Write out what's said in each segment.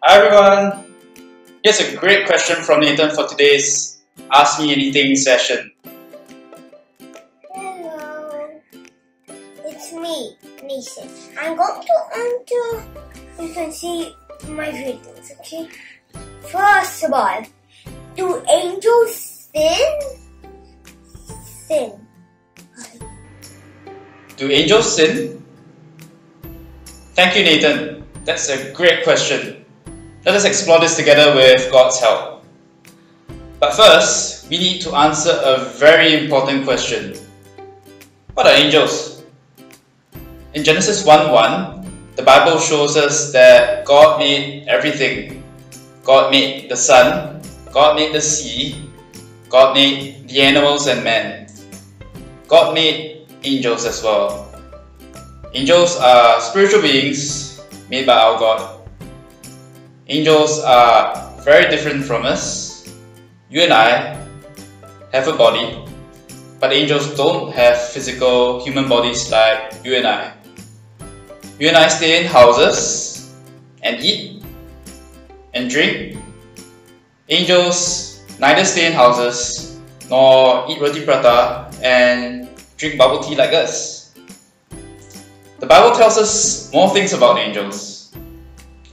Hi everyone! Here's a great question from Nathan for today's Ask Me Anything session. Hello, it's me, Nathan. I'm going to answer. You can see my videos, okay? First of all, do angels sin? Sin. Do angels sin? Thank you, Nathan. That's a great question. Let us explore this together with God's help. But first, we need to answer a very important question. What are angels? In Genesis 1 1, the Bible shows us that God made everything. God made the sun, God made the sea, God made the animals and man. God made angels as well. Angels are spiritual beings made by our God. Angels are very different from us. You and I have a body, but angels don't have physical human bodies like you and I. You and I stay in houses and eat and drink. Angels neither stay in houses nor eat roti prata and drink bubble tea like us. The Bible tells us more things about angels.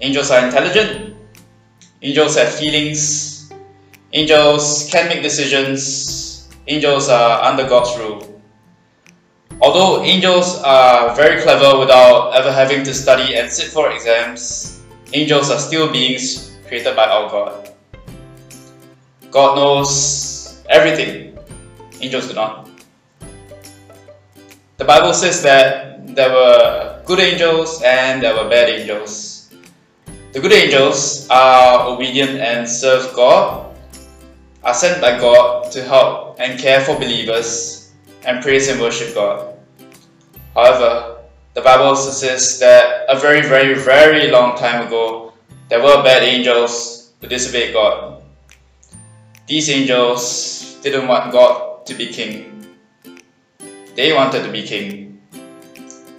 Angels are intelligent, angels have feelings, angels can make decisions, angels are under God's rule. Although angels are very clever without ever having to study and sit for exams, angels are still beings created by our God. God knows everything, angels do not. The Bible says that there were good angels and there were bad angels. The good angels are obedient and serve God, are sent by God to help and care for believers and praise and worship God. However, the Bible also says that a very, very, very long time ago, there were bad angels who disobeyed God. These angels didn't want God to be king. They wanted to be king.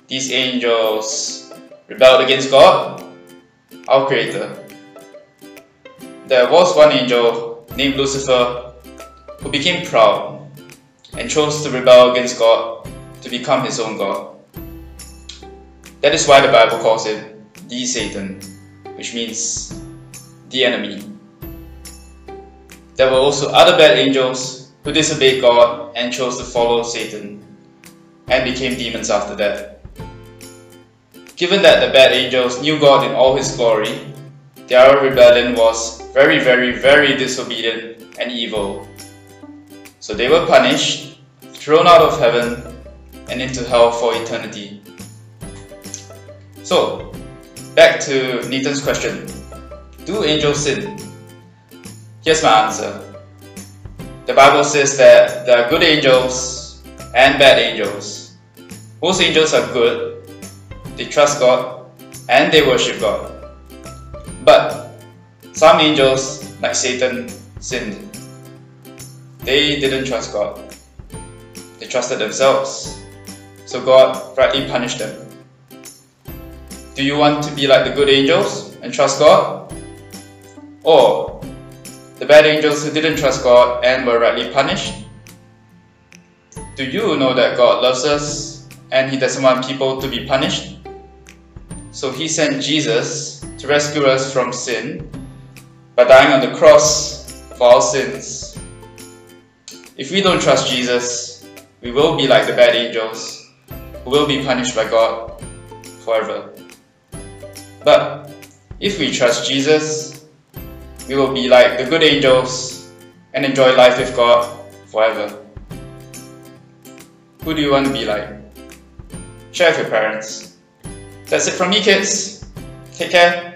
These angels rebelled against God, our Creator. There was one angel named Lucifer who became proud and chose to rebel against God to become his own God. That is why the Bible calls him the Satan, which means the enemy. There were also other bad angels who disobeyed God and chose to follow Satan and became demons after that. Given that the bad angels knew God in all His glory, their rebellion was very, very, very disobedient and evil. So they were punished, thrown out of heaven, and into hell for eternity. So, back to Nathan's question Do angels sin? Here's my answer. The Bible says that there are good angels and bad angels. Most angels are good, they trust God, and they worship God. But some angels, like Satan, sinned. They didn't trust God, they trusted themselves. So God rightly punished them. Do you want to be like the good angels and trust God? Or the bad angels who didn't trust God and were rightly punished? Do you know that God loves us and He doesn't want people to be punished? So He sent Jesus to rescue us from sin by dying on the cross for our sins. If we don't trust Jesus, we will be like the bad angels who will be punished by God forever. But if we trust Jesus, we will be like the good angels and enjoy life with God forever. Who do you want to be like? Share with your parents. That's it from me, kids. Take care.